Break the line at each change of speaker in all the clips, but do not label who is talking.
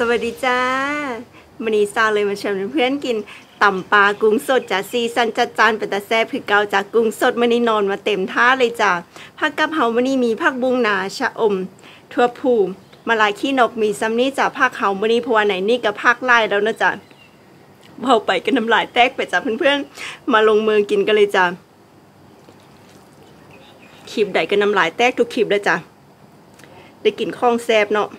สวัสดีจ้ามันนี้ซาเลยมาชวนเพื่อนๆกินต่ำปลากุ้งสดจ้ะซีซันจัดจานเป็นตาแซ่บคือเกาจากกุ้งสดมันนี้นอนมาเต็มท่าเลยจ้ะผักกะเพรามันนี้มีผักบุ้งนาชะอมทั่วผูมาลายขี้นกมีซ้ำนี้จ้ะผักเฮามันนี้เพวไหนนี่กับผักไล่แล้วนะจ๊ะเบาไปกันน้ำลายแตกไปจ้ะเพื่อนๆ มาลงมือกินกันเลยจ้ะคลิปใดก็น้ำลายแตกทุกคลิปเลยจ้ะได้กินข้องแซ่บเนาะ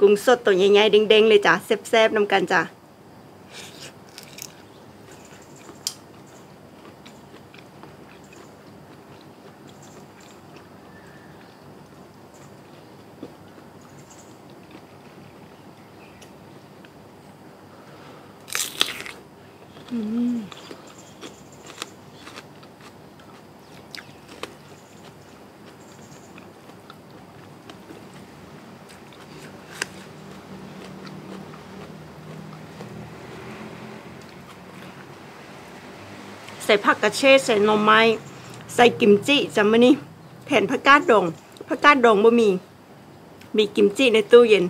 กุ้งสดตัวใหญ่ๆเด้งๆเลยจ้ะแซ่บๆน้ำกันจ้ะ ใส่ผักกระเฉดใส่หน่อไม้ ใส่กิมจิจำมานี่แผ่นผักกาดดองผักกาดดองบ่มี มีกิมจิในตู้เย็น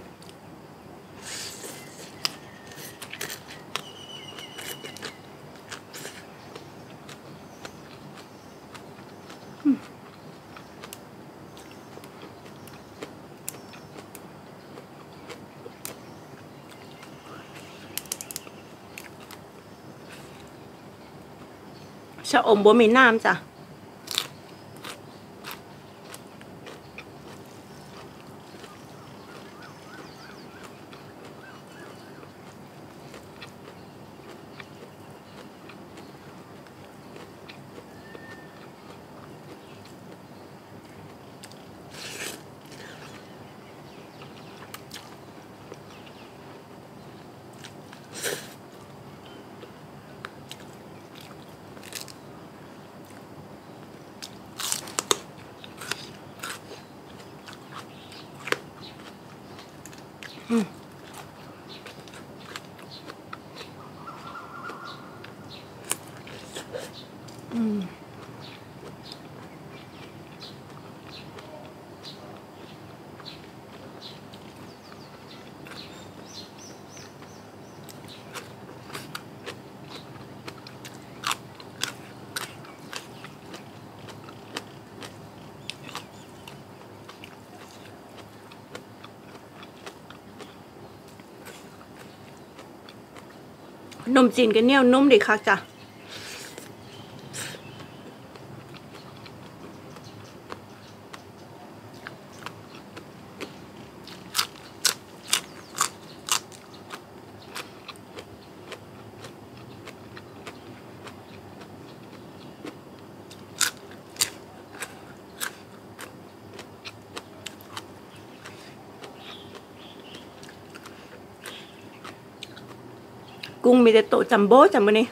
ชะอมบ่มีน้ำจ้ะ Mm. นมจีนก็เนียนุ่มดีค่ะจ้ะ กุ้งมีแต่โตะจัมโบ้จัมโบ้นี่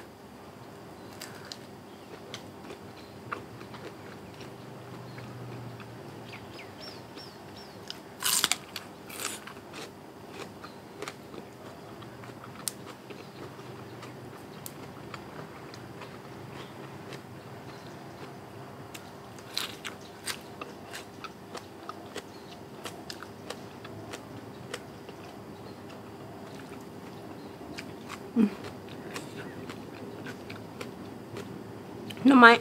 หน่อไม้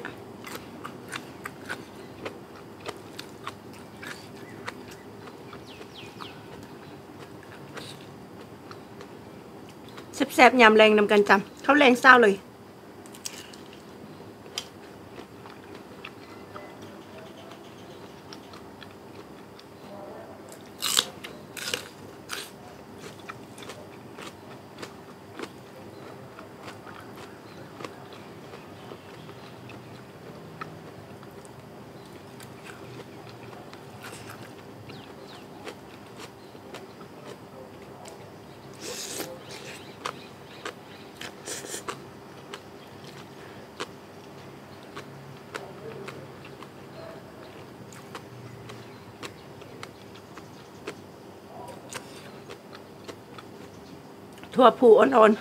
แซ่บๆยำแรงนำกันจำเขาแรงเศร้าเลย ถั่วผูอ่อน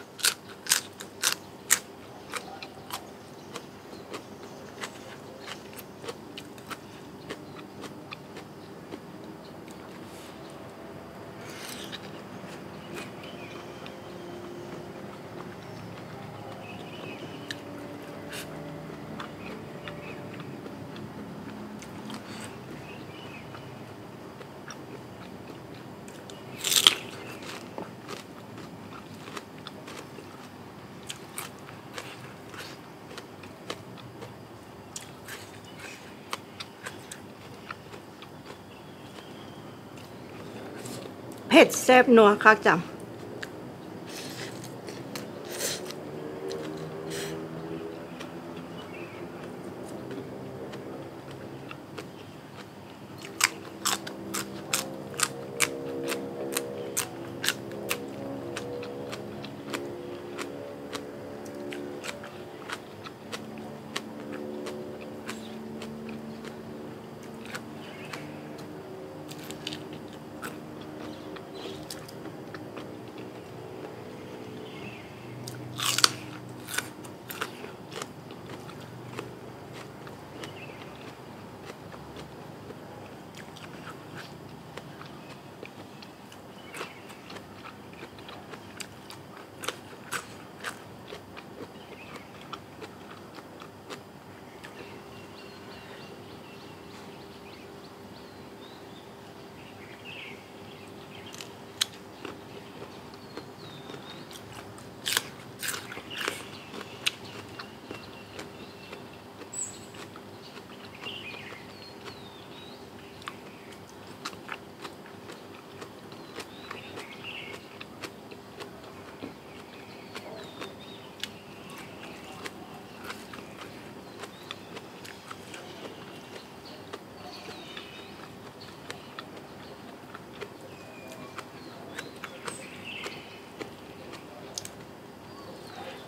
เผ็ดแซ่บนัวคักจ้ะ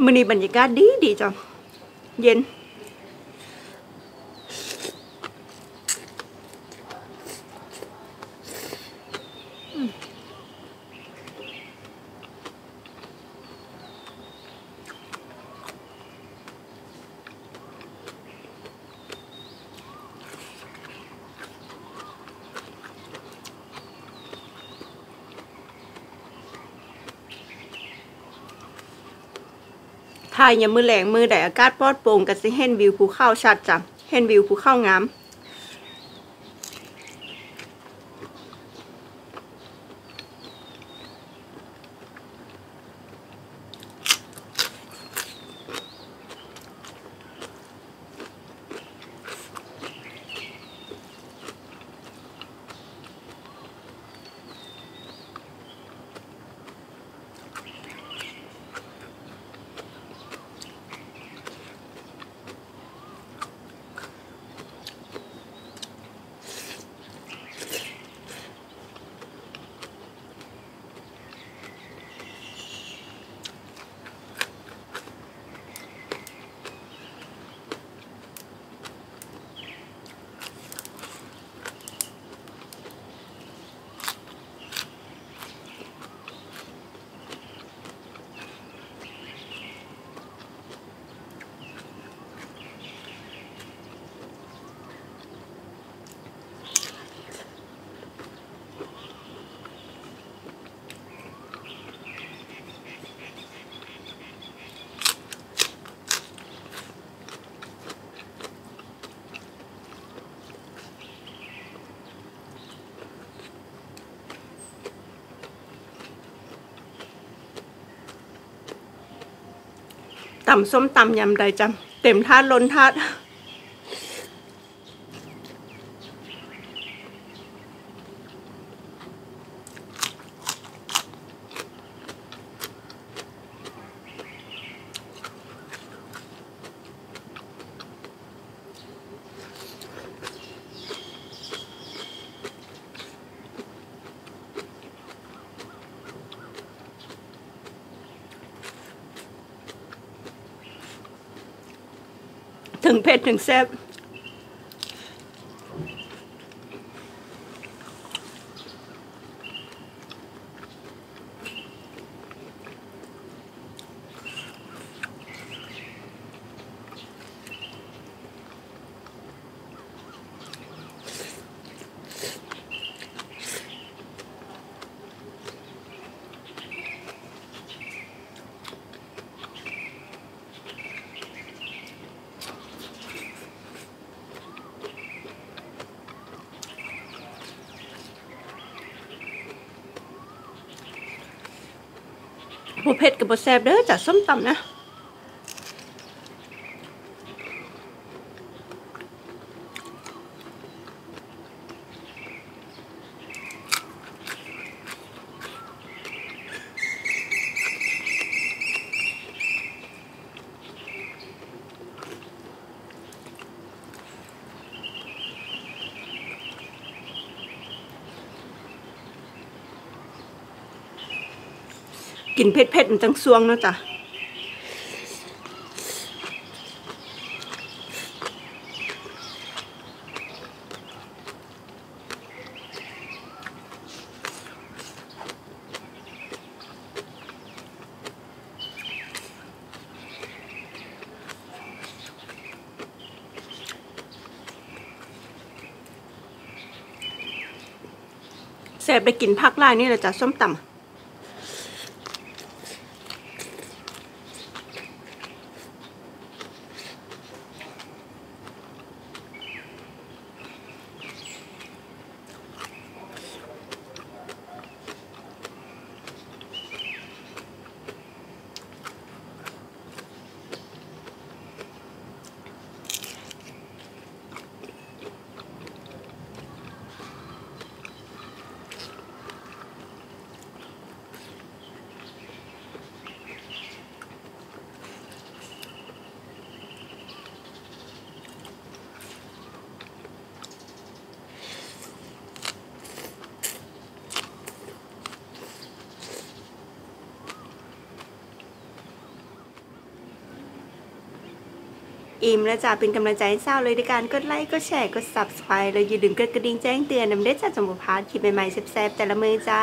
มื้อนี้บรรยากาศดีดีจ้ะเย็น ถ่ายยามมือแหลงมือแดดอากาศปลอดโปร่งก็สิเห็นวิวภูเขาชัดจ้ะเห็นวิวภูเขางาม ตำส้มตำยำใดจำเต็มทาดล้นทาด ถึงเผ็ดถึงแซ่บ หัวเผ็ดกับบ่แซ่บเด้อจ้ะส้มตำนะ กินเผ็ดๆมันจังซวงเนาะจ้ะแซ่บได้กินผักหลายนี่แหละจ้ะส้มตำ อิ่มแล้วจ้าเป็นกำลังใจให้เศร้าเลยในการกดไลค์กดแชร์กด subscribe แล้วอย่าลืมกดกระดิ่งแจ้งเตือนนำได้จากจมูกพาร์ทคลิปใหม่ๆแซ่บๆแต่ละมือจ้า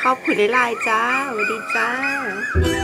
ขอบคุณหลายๆจ้าสวัสดีจ้า